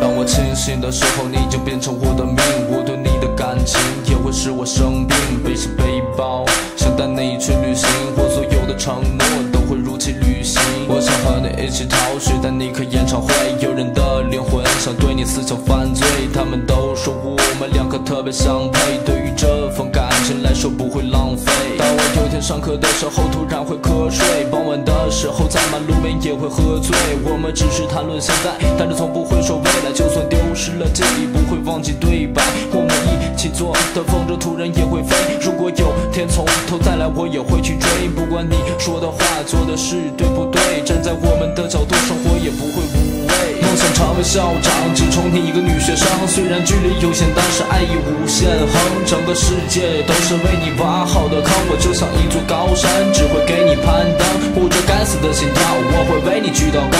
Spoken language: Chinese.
当我清醒的时候，你就变成我的命。我对你的感情也会使我生病，背上背包，想带你去旅行。我所有的承诺都会如期履行。我想和你一起逃学，但你看演唱会。有人的灵魂想对你思想犯罪，他们都说我们两个特别相配。对于这份感情来说，不会浪费。当我有上课的时候，突然会瞌睡。傍晚的时候，在马路边也会喝醉。我们只是谈论现在，但是从不会说未来。就算丢失了记忆，不会忘记对白。我们一起坐的风筝突然也会飞。如果有天从头再来，我也会去追。不管你说的话、做的事对不对，站在我们的角度，生活也不会无味。梦想成为校长，只宠你一个女学生。虽然距离有限，但是爱意无限横。整个世界都是为你挖好的坑，我就像一座高山，只会给你攀登。捂着该死的心跳，我会为你举到高。